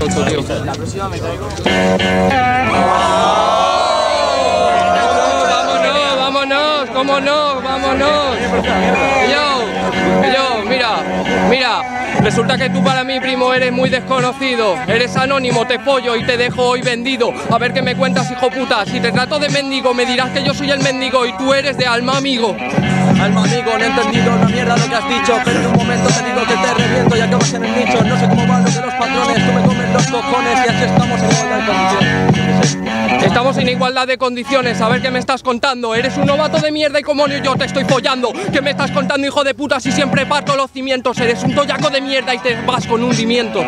La próxima me traigo. Vámonos, vámonos, cómo no, vámonos. Yo, yo, mira, mira. Resulta que tú para mí, primo, eres muy desconocido. Eres anónimo, te pollo y te dejo hoy vendido. A ver qué me cuentas, hijo puta. Si te trato de mendigo, me dirás que yo soy el mendigo y tú eres de alma amigo. Alma amigo, no he entendido una mierda lo que has dicho Pero en un momento te digo que te reviento y acabas en el nicho estamos en igualdad de condiciones Estamos en igualdad de condiciones, a ver qué me estás contando. Eres un novato de mierda y como yo te estoy follando. ¿Qué me estás contando, hijo de puta, si siempre parto los cimientos? Eres un toyaco de mierda y te vas con hundimiento.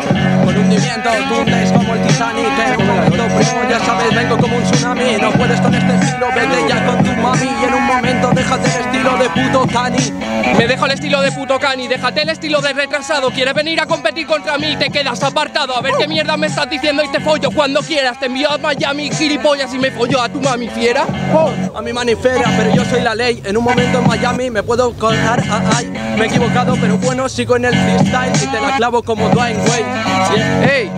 Con hundimiento, tú hundes como el Titanic En un momento, primo, ya sabes, vengo como un tsunami No puedes con este estilo, vete ya con tu mami Y en un momento déjate el estilo de puto cani Me dejo el estilo de puto cani, déjate el estilo de retrasado. Quieres venir a competir contra mí, te quedas apartado. A ver qué mierda me estás diciendo y te follo cuando quieras. Te envío a Miami, gilipollas, y me follo a tu mami fiera. A mi manifera, pero yo soy la ley En un momento en Miami me puedo colgar, ah, ay Me he equivocado, pero bueno, sigo en el freestyle Y te la clavo como Dwayne Wayne Hey,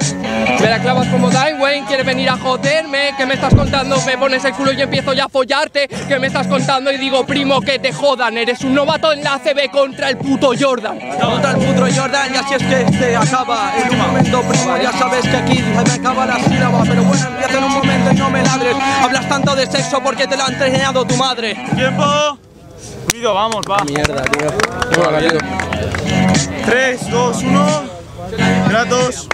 me la clavas como Dwayne Wayne, quieres venir a joderme, ¿qué me estás contando? Me pones el culo y empiezo ya a follarte, ¿qué me estás contando? Y digo, primo, que te jodan, eres un novato en la CB contra el puto Jordan. Contra el puto Jordan y así es que se acaba En un momento, primo, ya sabes que aquí se me acaba la sílaba Pero bueno, empieza en un momento y no me ladres Hablas tanto de sexo porque te lo ha enseñado tu madre ¡Tiempo! Ruido, vamos, va. Mierda, tío 3, 2, 1. Gratos.